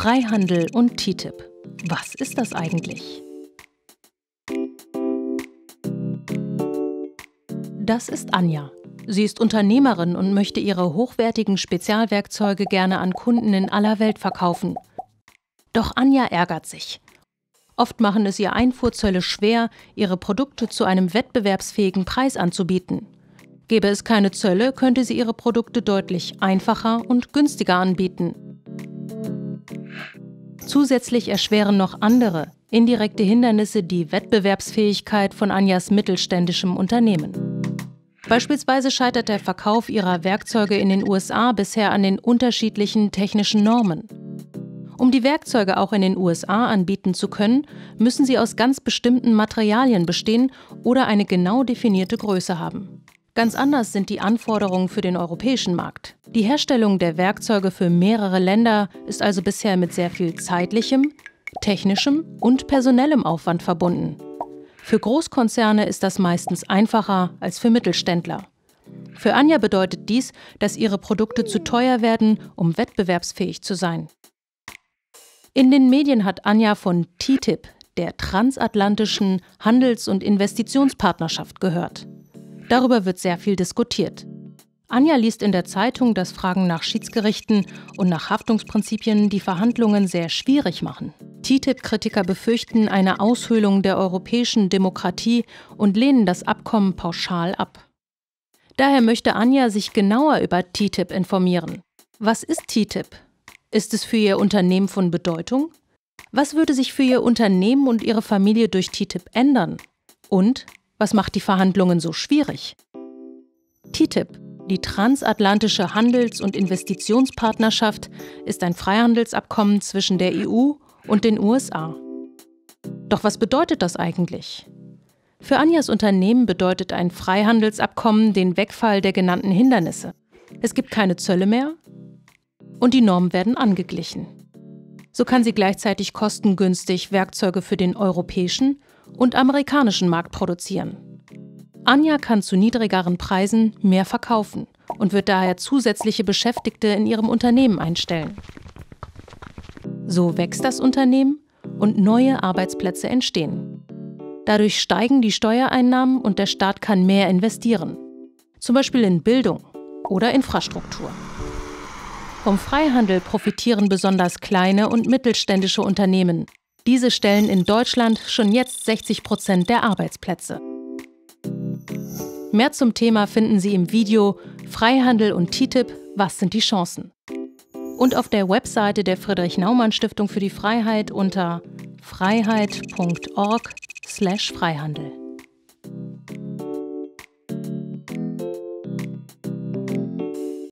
Freihandel und TTIP. Was ist das eigentlich? Das ist Anja. Sie ist Unternehmerin und möchte ihre hochwertigen Spezialwerkzeuge gerne an Kunden in aller Welt verkaufen. Doch Anja ärgert sich. Oft machen es ihr Einfuhrzölle schwer, ihre Produkte zu einem wettbewerbsfähigen Preis anzubieten. Gäbe es keine Zölle, könnte sie ihre Produkte deutlich einfacher und günstiger anbieten. Zusätzlich erschweren noch andere, indirekte Hindernisse die Wettbewerbsfähigkeit von Anjas mittelständischem Unternehmen. Beispielsweise scheitert der Verkauf ihrer Werkzeuge in den USA bisher an den unterschiedlichen technischen Normen. Um die Werkzeuge auch in den USA anbieten zu können, müssen sie aus ganz bestimmten Materialien bestehen oder eine genau definierte Größe haben. Ganz anders sind die Anforderungen für den europäischen Markt. Die Herstellung der Werkzeuge für mehrere Länder ist also bisher mit sehr viel zeitlichem, technischem und personellem Aufwand verbunden. Für Großkonzerne ist das meistens einfacher als für Mittelständler. Für Anja bedeutet dies, dass ihre Produkte zu teuer werden, um wettbewerbsfähig zu sein. In den Medien hat Anja von TTIP, der transatlantischen Handels- und Investitionspartnerschaft, gehört. Darüber wird sehr viel diskutiert. Anja liest in der Zeitung, dass Fragen nach Schiedsgerichten und nach Haftungsprinzipien die Verhandlungen sehr schwierig machen. TTIP-Kritiker befürchten eine Aushöhlung der europäischen Demokratie und lehnen das Abkommen pauschal ab. Daher möchte Anja sich genauer über TTIP informieren. Was ist TTIP? Ist es für ihr Unternehmen von Bedeutung? Was würde sich für ihr Unternehmen und ihre Familie durch TTIP ändern? Und was macht die Verhandlungen so schwierig? TTIP, die transatlantische Handels- und Investitionspartnerschaft, ist ein Freihandelsabkommen zwischen der EU und den USA. Doch was bedeutet das eigentlich? Für Anjas Unternehmen bedeutet ein Freihandelsabkommen den Wegfall der genannten Hindernisse. Es gibt keine Zölle mehr und die Normen werden angeglichen. So kann sie gleichzeitig kostengünstig Werkzeuge für den europäischen und amerikanischen Markt produzieren. Anja kann zu niedrigeren Preisen mehr verkaufen und wird daher zusätzliche Beschäftigte in ihrem Unternehmen einstellen. So wächst das Unternehmen und neue Arbeitsplätze entstehen. Dadurch steigen die Steuereinnahmen und der Staat kann mehr investieren, zum Beispiel in Bildung oder Infrastruktur. Vom Freihandel profitieren besonders kleine und mittelständische Unternehmen, diese stellen in Deutschland schon jetzt 60 Prozent der Arbeitsplätze. Mehr zum Thema finden Sie im Video Freihandel und TTIP, was sind die Chancen? Und auf der Webseite der Friedrich Naumann Stiftung für die Freiheit unter freiheit.org/freihandel.